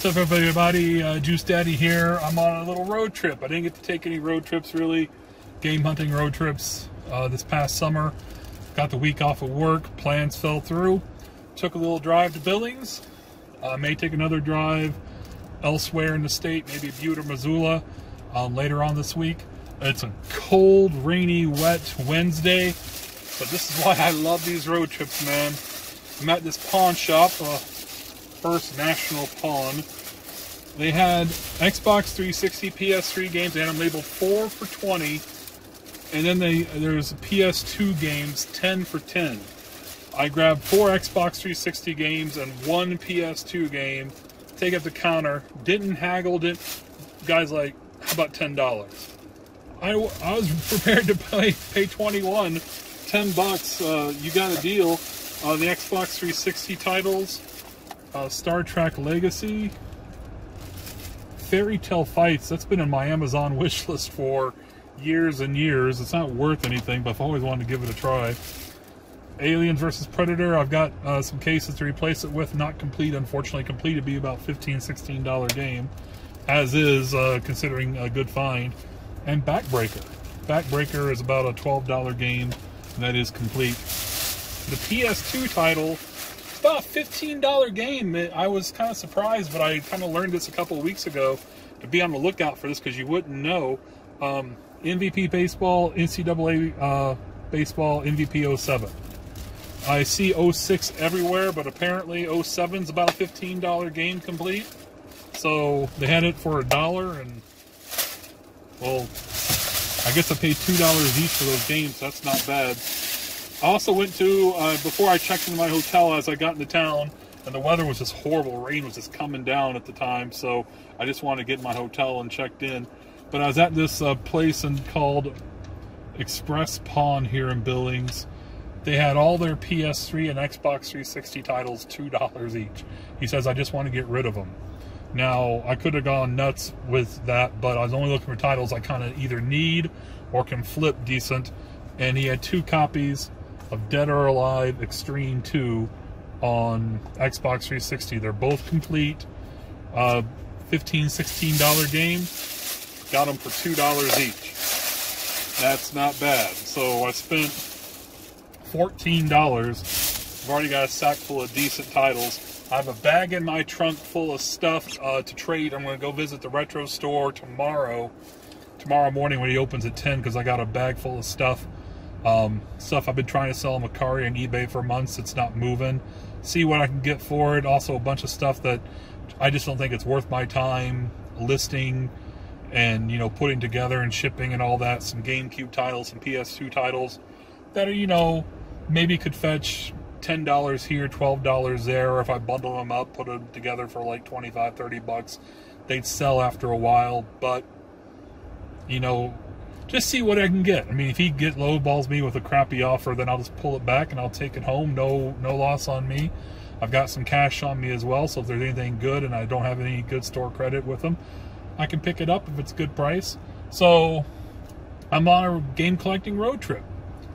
What's up, everybody? Uh, Juce Daddy here. I'm on a little road trip. I didn't get to take any road trips, really. Game hunting road trips uh, this past summer. Got the week off of work. Plans fell through. Took a little drive to Billings. Uh, may take another drive elsewhere in the state, maybe Butte or Missoula um, later on this week. It's a cold, rainy, wet Wednesday, but this is why I love these road trips, man. I'm at this pawn shop. First National Pawn. They had Xbox 360, PS3 games. Had them labeled four for 20, and then they there's PS2 games 10 for 10. I grabbed four Xbox 360 games and one PS2 game. Take up the counter. Didn't haggle. Didn't guys like how about ten dollars? I, I was prepared to pay pay 21, 10 bucks. Uh, you got a deal. Uh, the Xbox 360 titles uh, Star Trek Legacy, Fairy Tale Fights. That's been in my Amazon wish list for years and years. It's not worth anything, but I've always wanted to give it a try. Aliens versus Predator. I've got uh, some cases to replace it with. Not complete, unfortunately. Complete would be about $15, $16 game, as is, uh, considering a good find. And Backbreaker. Backbreaker is about a $12 game that is complete. The PS2 title about a $15 game. I was kind of surprised, but I kind of learned this a couple of weeks ago to be on the lookout for this because you wouldn't know. Um, MVP Baseball, NCAA uh, Baseball, MVP 07. I see 06 everywhere, but apparently 07 is about a $15 game complete. So they had it for a dollar, and well, I guess I paid $2 each for those games. That's not bad. I also went to, uh, before I checked into my hotel as I got into town, and the weather was just horrible. Rain was just coming down at the time, so I just wanted to get in my hotel and checked in. But I was at this uh, place and called Express Pawn here in Billings. They had all their PS3 and Xbox 360 titles $2 each. He says, I just want to get rid of them. Now, I could have gone nuts with that, but I was only looking for titles I kind of either need or can flip decent. And he had two copies of Dead or Alive Extreme 2 on Xbox 360. They're both complete. Uh, 15 $16 game. Got them for $2 each. That's not bad. So I spent $14. I've already got a sack full of decent titles. I have a bag in my trunk full of stuff uh, to trade. I'm going to go visit the retro store tomorrow. Tomorrow morning when he opens at 10 because I got a bag full of stuff um, stuff I've been trying to sell on Mercari and eBay for months. It's not moving. See what I can get for it. Also, a bunch of stuff that I just don't think it's worth my time listing and you know putting together and shipping and all that. Some GameCube titles, some PS2 titles that are you know maybe could fetch ten dollars here, twelve dollars there, or if I bundle them up, put them together for like 25, 30 bucks, they'd sell after a while. But you know, just see what I can get. I mean, if he get lowballs me with a crappy offer, then I'll just pull it back and I'll take it home. No, no loss on me. I've got some cash on me as well, so if there's anything good and I don't have any good store credit with them, I can pick it up if it's good price. So I'm on a game collecting road trip,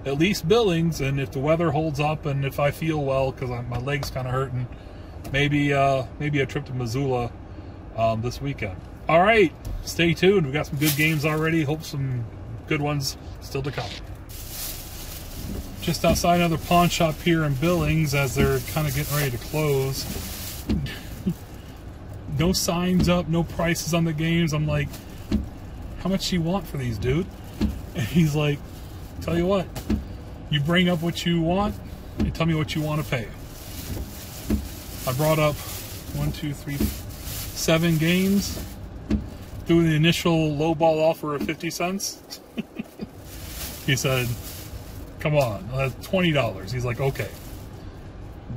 at least Billings, and if the weather holds up and if I feel well because my leg's kind of hurting, maybe uh, maybe a trip to Missoula um, this weekend. All right, stay tuned. We got some good games already. Hope some good ones still to come. Just outside another pawn shop here in Billings as they're kind of getting ready to close. no signs up, no prices on the games. I'm like, how much do you want for these, dude? And he's like, tell you what, you bring up what you want and tell me what you want to pay. I brought up one, two, three, seven games. Doing the initial lowball offer of 50 cents. he said, come on, that's $20. He's like, okay.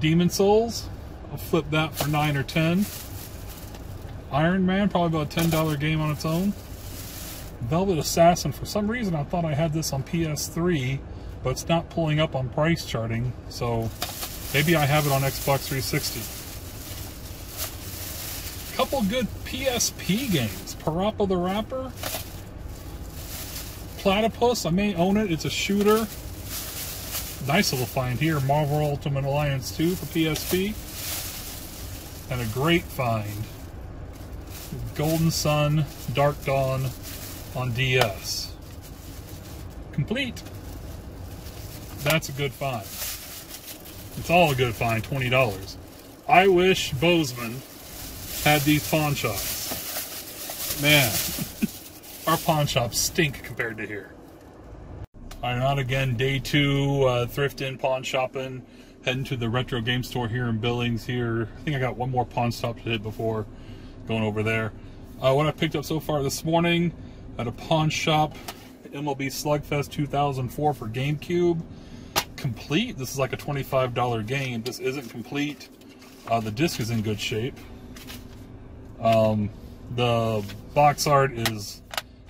Demon's Souls, I'll flip that for 9 or 10. Iron Man, probably about a $10 game on its own. Velvet Assassin, for some reason I thought I had this on PS3, but it's not pulling up on price charting, so maybe I have it on Xbox 360. Couple good PSP games. Parappa the Rapper, Platypus. I may own it. It's a shooter. Nice little find here. Marvel Ultimate Alliance 2 for PSP. And a great find. Golden Sun Dark Dawn on DS. Complete. That's a good find. It's all a good find, $20. I wish Bozeman had these pawn shops. Man, our pawn shops stink compared to here. I'm out again, day two, uh, thrifting, pawn shopping, heading to the retro game store here in Billings. Here, I think I got one more pawn stop to hit before going over there. Uh, what I picked up so far this morning at a pawn shop, MLB Slugfest 2004 for GameCube. Complete. This is like a $25 game. This isn't complete. Uh, the disc is in good shape. Um, the box art is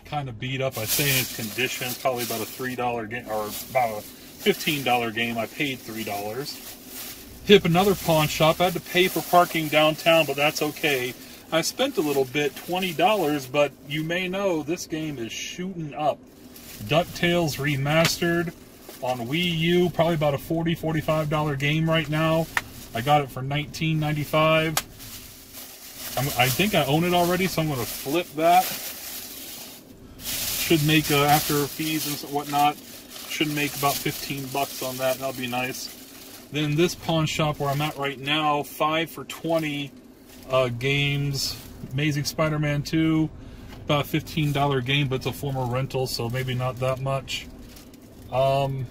kind of beat up. I say in its condition, probably about a $3 game, or about a $15 game. I paid $3. Hit another pawn shop. I had to pay for parking downtown, but that's okay. I spent a little bit, $20, but you may know this game is shooting up. DuckTales Remastered on Wii U, probably about a $40, $45 game right now. I got it for $19.95. I think I own it already, so I'm going to flip that should make uh, after fees and whatnot should make about 15 bucks on that. That'll be nice. Then this pawn shop where i'm at right now five for 20 uh, games. Amazing spider-man 2 about $15 game but it's a former rental so maybe not that much. Um,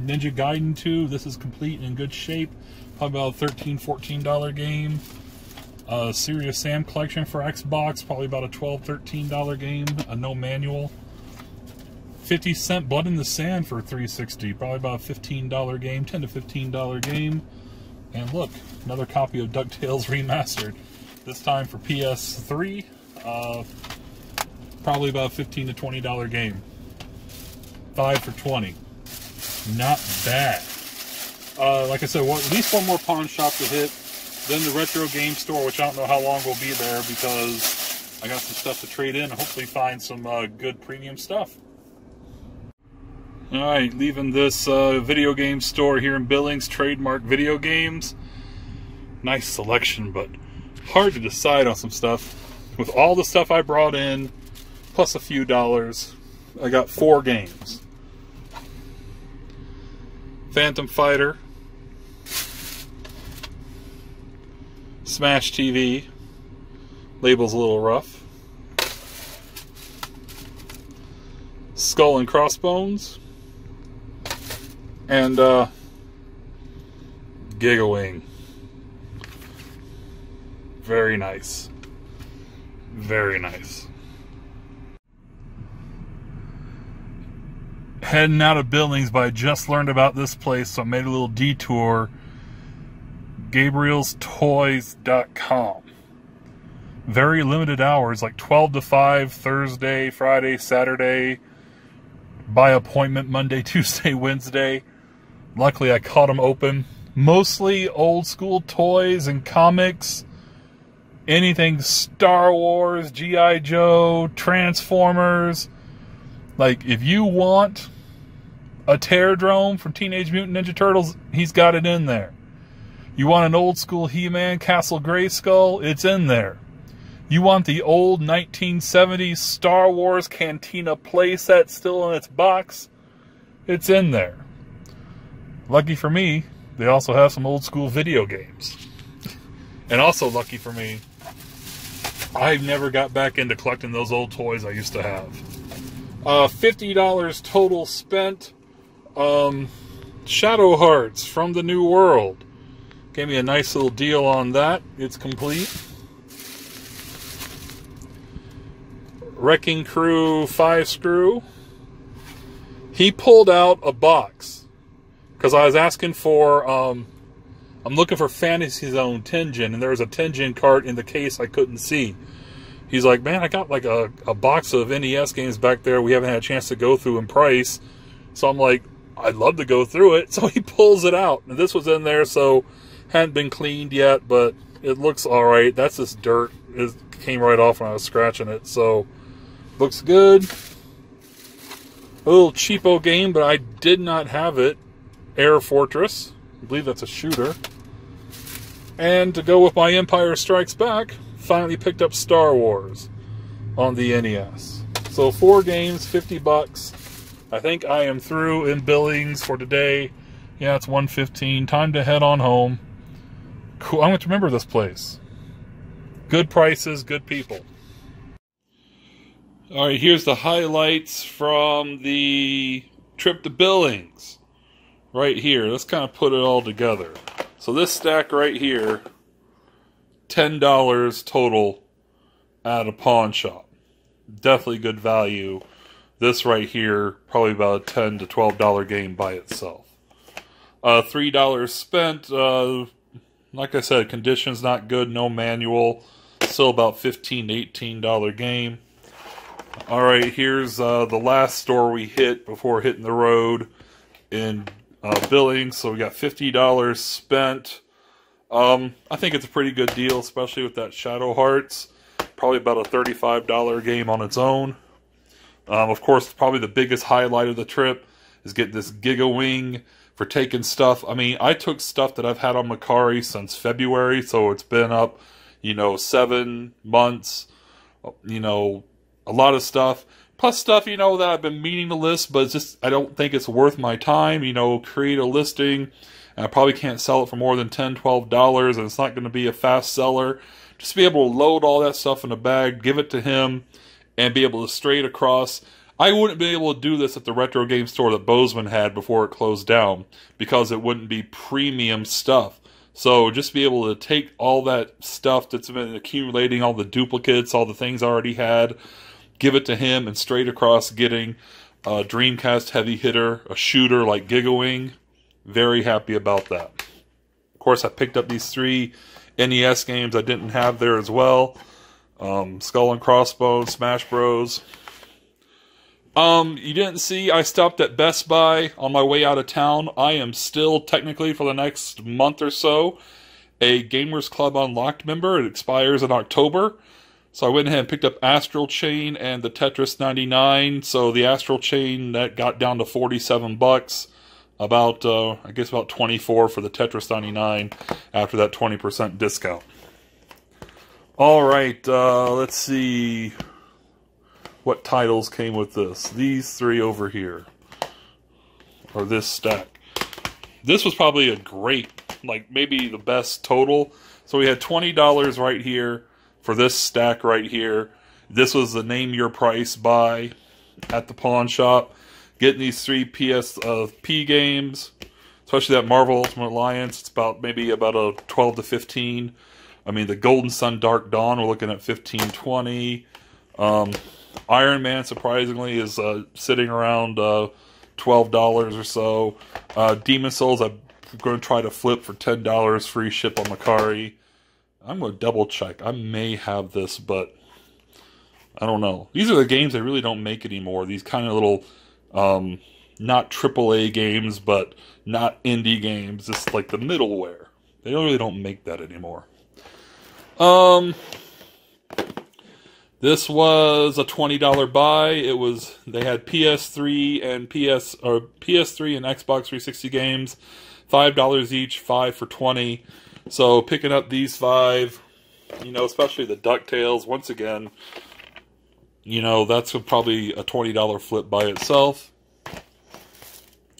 ninja gaiden 2 this is complete and in good shape. Probably about a 13 $14 game. Uh, Serious Sam collection for Xbox, probably about a $12, $13 game, a no manual. 50 cent Blood in the Sand for 360 probably about a $15 game 10 to $15 game. And look another copy of DuckTales Remastered. This time for PS3 uh, probably about a 15 to $20 game. 5 for 20 not bad. Uh, like I said well, at least one more pawn shop to hit then the retro game store which I don't know how long will be there because I got some stuff to trade in and hopefully find some uh, good premium stuff all right, leaving this uh, video game store here in Billings, Trademark Video Games. Nice selection, but hard to decide on some stuff. With all the stuff I brought in, plus a few dollars, I got four games. Phantom Fighter, Smash TV, label's a little rough. Skull and Crossbones, and uh, Gigawing. Very nice. Very nice. Heading out of Billings, but I just learned about this place, so I made a little detour. Gabriel'sToys.com. Very limited hours, like 12 to 5, Thursday, Friday, Saturday, by appointment Monday, Tuesday, Wednesday. Luckily, I caught them open. Mostly old school toys and comics. Anything Star Wars, G.I. Joe, Transformers. Like, if you want a Terrordrome from Teenage Mutant Ninja Turtles, he's got it in there. You want an old school He Man Castle Grayskull? It's in there. You want the old 1970s Star Wars Cantina playset still in its box? It's in there. Lucky for me, they also have some old school video games. And also lucky for me, I never got back into collecting those old toys I used to have. Uh, $50 total spent. Um, Shadow Hearts from the New World. Gave me a nice little deal on that. It's complete. Wrecking Crew 5 screw. He pulled out a box because I was asking for, um, I'm looking for Fantasy Zone Tengen, and there was a Tengen cart in the case I couldn't see. He's like, man, I got like a, a box of NES games back there we haven't had a chance to go through in price. So I'm like, I'd love to go through it. So he pulls it out. And this was in there, so hadn't been cleaned yet, but it looks all right. That's just dirt. It came right off when I was scratching it. So looks good. A little cheapo game, but I did not have it. Air Fortress. I believe that's a shooter. And to go with my Empire Strikes Back, finally picked up Star Wars on the NES. So four games, 50 bucks. I think I am through in Billings for today. Yeah, it's 115. Time to head on home. Cool. I'm going to remember this place. Good prices, good people. All right, here's the highlights from the trip to Billings. Right here. Let's kind of put it all together. So this stack right here, $10 total at a pawn shop. Definitely good value. This right here, probably about a 10 to $12 game by itself. Uh, $3 spent. Uh, like I said, conditions not good, no manual. Still about 15 to $18 game. All right, here's uh, the last store we hit before hitting the road in uh, Billings. So we got $50 spent. Um, I think it's a pretty good deal, especially with that Shadow Hearts. Probably about a $35 game on its own. Um, of course, probably the biggest highlight of the trip is getting this Giga Wing for taking stuff. I mean, I took stuff that I've had on Mercari since February, so it's been up, you know, seven months. You know, a lot of stuff. Plus stuff, you know, that I've been meaning to list, but just I don't think it's worth my time. You know, create a listing, and I probably can't sell it for more than 10 $12, and it's not going to be a fast seller. Just be able to load all that stuff in a bag, give it to him, and be able to straight across. I wouldn't be able to do this at the retro game store that Bozeman had before it closed down because it wouldn't be premium stuff. So just be able to take all that stuff that's been accumulating, all the duplicates, all the things I already had, give it to him, and straight across getting a Dreamcast heavy hitter, a shooter like Gigawing. Very happy about that. Of course, I picked up these three NES games I didn't have there as well. Um, Skull and Crossbones, Smash Bros. Um, you didn't see I stopped at Best Buy on my way out of town. I am still technically for the next month or so a Gamers Club Unlocked member. It expires in October. So I went ahead and picked up Astral Chain and the Tetris 99. So the Astral Chain that got down to 47 bucks. About uh, I guess about 24 for the Tetris 99 after that 20% discount. All right, uh, let's see what titles came with this. These three over here, or this stack. This was probably a great, like maybe the best total. So we had $20 right here for this stack right here. This was the name your price buy at the pawn shop getting these three PS of P games, especially that Marvel Ultimate Alliance. It's about maybe about a 12 to 15. I mean, the Golden Sun Dark Dawn, we're looking at 15, 20. Um, Iron Man, surprisingly, is uh, sitting around uh, $12 or so. Uh, Demon's Souls, I'm going to try to flip for $10 free ship on Mercari. I'm to double check. I may have this, but I don't know. These are the games they really don't make anymore. These kind of little um, not AAA games, but not indie games. Just like the middleware. They really don't make that anymore. Um, this was a twenty dollar buy. It was they had PS3 and PS or PS3 and Xbox 360 games, five dollars each, five for twenty. So picking up these five, you know, especially the Ducktales. Once again, you know, that's probably a $20 flip by itself.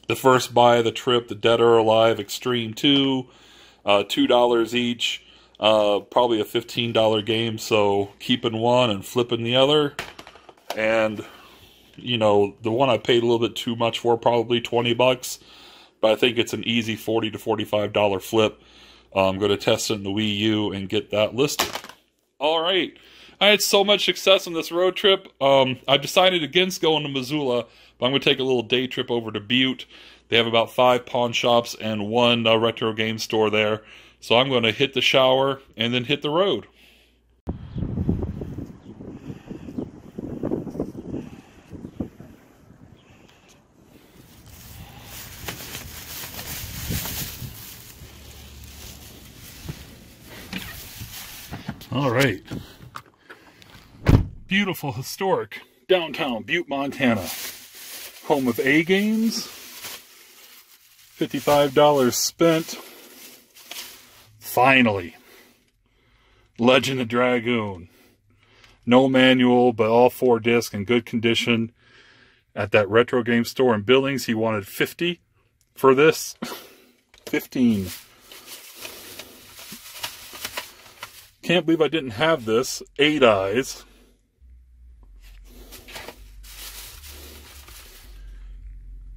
The first buy of the trip, the Dead or Alive Extreme 2, uh, $2 each. Uh, probably a $15 game, so keeping one and flipping the other. And, you know, the one I paid a little bit too much for, probably 20 bucks. But I think it's an easy 40 to $45 flip. I'm going to test it in the Wii U and get that listed. All right. I had so much success on this road trip. Um, I decided against going to Missoula, but I'm going to take a little day trip over to Butte. They have about five pawn shops and one uh, retro game store there. So I'm going to hit the shower and then hit the road. All right beautiful, historic downtown Butte, Montana. Home of A games. $55 spent. Finally. Legend of Dragoon. No manual, but all four discs in good condition. At that retro game store in Billings, he wanted 50 for this. 15. Can't believe I didn't have this. Eight Eyes.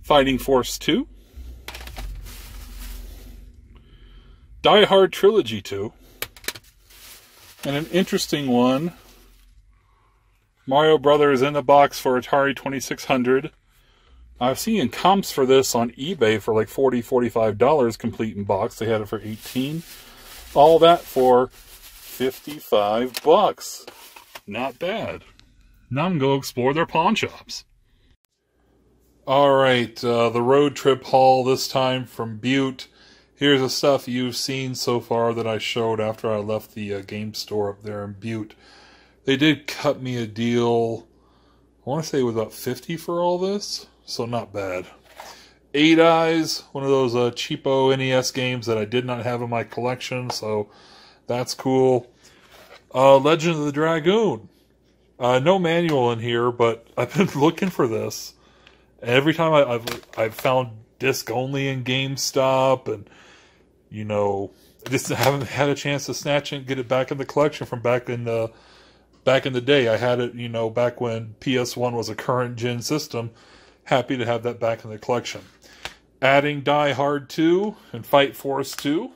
Fighting Force 2. Die Hard Trilogy 2. And an interesting one Mario Brothers in the box for Atari 2600. I've seen comps for this on eBay for like $40, $45 complete in box. They had it for 18 All that for 55 bucks. Not bad. Now I'm going to go explore their pawn shops. All right, uh, the road trip haul this time from Butte. Here's the stuff you've seen so far that I showed after I left the uh, game store up there in Butte. They did cut me a deal. I want to say it was about 50 for all this, so not bad. Eight Eyes, one of those uh, cheapo NES games that I did not have in my collection, so that's cool. Uh, Legend of the Dragoon. Uh, no manual in here, but I've been looking for this. And Every time I, have I've found disc only in GameStop, and you know, just haven't had a chance to snatch it and get it back in the collection from back in the back in the day. I had it, you know, back when PS1 was a current gen system. Happy to have that back in the collection. Adding Die Hard 2 and Fight Force 2,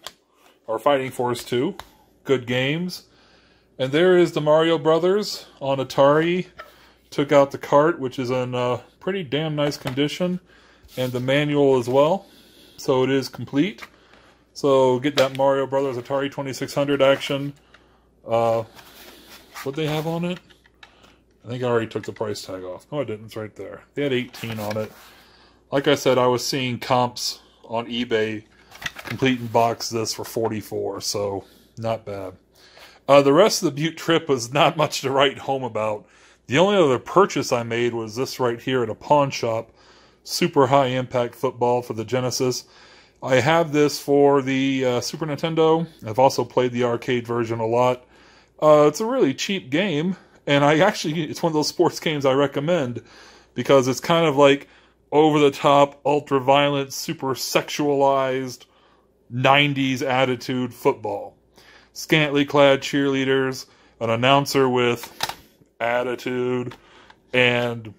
or Fighting Force 2, good games. And there is the Mario Brothers on Atari. Took out the cart, which is in uh, pretty damn nice condition, and the manual as well. So it is complete. So get that Mario Brothers Atari 2600 action. Uh, what they have on it? I think I already took the price tag off. No, I didn't. It's right there. They had 18 on it. Like I said, I was seeing comps on eBay complete in box this for 44, so not bad. Uh, the rest of the Butte trip was not much to write home about. The only other purchase I made was this right here at a pawn shop. Super high impact football for the Genesis. I have this for the uh, Super Nintendo. I've also played the arcade version a lot. Uh, it's a really cheap game, and I actually, it's one of those sports games I recommend because it's kind of like over the top, ultra violent, super sexualized 90s attitude football scantily clad cheerleaders, an announcer with attitude, and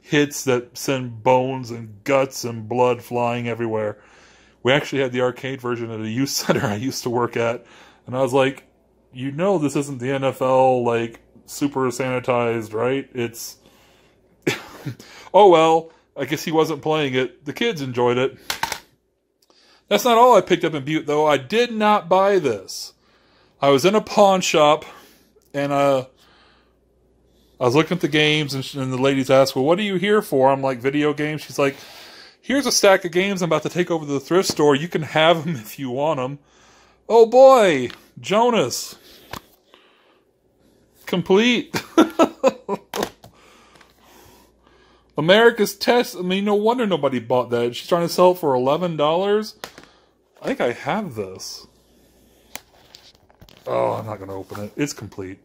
hits that send bones and guts and blood flying everywhere. We actually had the arcade version at a youth center I used to work at, and I was like, you know, this isn't the NFL, like, super sanitized, right? It's. oh well, I guess he wasn't playing it. The kids enjoyed it. That's not all I picked up in Butte, though. I did not buy this. I was in a pawn shop and uh, I was looking at the games, and, and the ladies asked, Well, what are you here for? I'm like, Video games. She's like, Here's a stack of games I'm about to take over to the thrift store. You can have them if you want them. Oh boy, Jonas. Complete. America's Test. I mean, no wonder nobody bought that. She's trying to sell it for $11. I think I have this. Oh, I'm not going to open it. It's complete.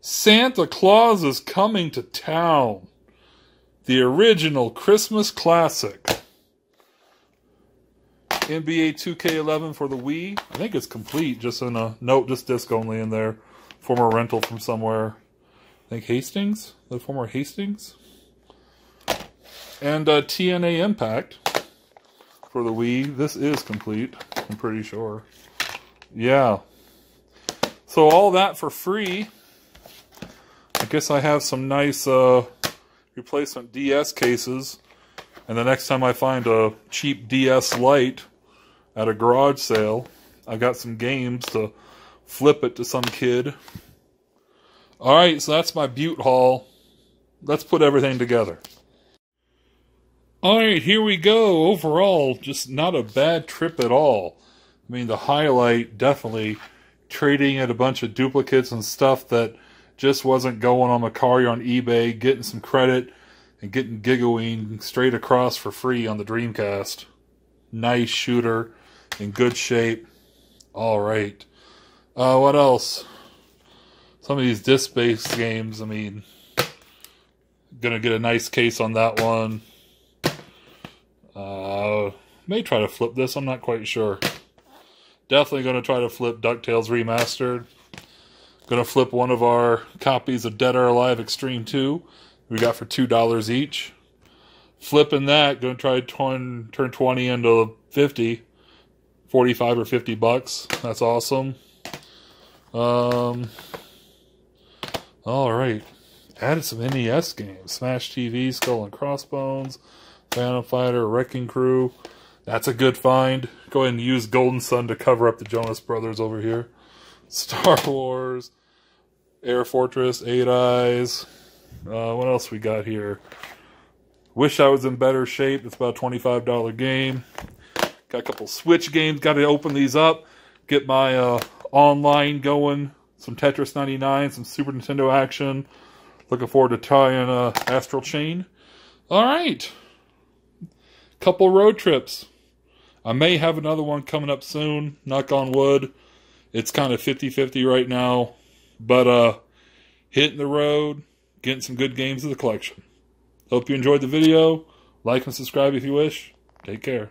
Santa Claus is coming to town. The original Christmas classic. NBA 2K11 for the Wii. I think it's complete, just in a note, just disc only in there. Former rental from somewhere. I think Hastings? The former Hastings? And uh, TNA Impact for the Wii. This is complete, I'm pretty sure. Yeah. So all that for free. I guess I have some nice uh, replacement DS cases. And the next time I find a cheap DS Lite at a garage sale, I've got some games to flip it to some kid. Alright, so that's my Butte haul. Let's put everything together. Alright, here we go. Overall, just not a bad trip at all. I mean, the highlight definitely trading at a bunch of duplicates and stuff that just wasn't going on Mercari on eBay, getting some credit, and getting Gigawing straight across for free on the Dreamcast. Nice shooter, in good shape. All right. Uh, what else? Some of these disc-based games. I mean, gonna get a nice case on that one. Uh, may try to flip this. I'm not quite sure. Definitely gonna try to flip Ducktales Remastered. Gonna flip one of our copies of Dead or Alive Extreme 2. We got for two dollars each. Flipping that, gonna try to turn turn 20 into 50. 45 or 50 bucks. That's awesome. Um, all right. Added some NES games. Smash TV, Skull and Crossbones, Phantom Fighter, Wrecking Crew. That's a good find. Go ahead and use Golden Sun to cover up the Jonas Brothers over here. Star Wars, Air Fortress, Eight Eyes. Uh, what else we got here? Wish I was in better shape. It's about a $25 game. Got a couple Switch games. Got to open these up. Get my uh, online going. Some Tetris 99, some Super Nintendo action. Looking forward to trying uh, Astral Chain. All right. Couple road trips. I may have another one coming up soon. Knock on wood. It's kind of 50-50 right now. But uh, hitting the road, getting some good games of the collection. Hope you enjoyed the video. Like and subscribe if you wish. Take care.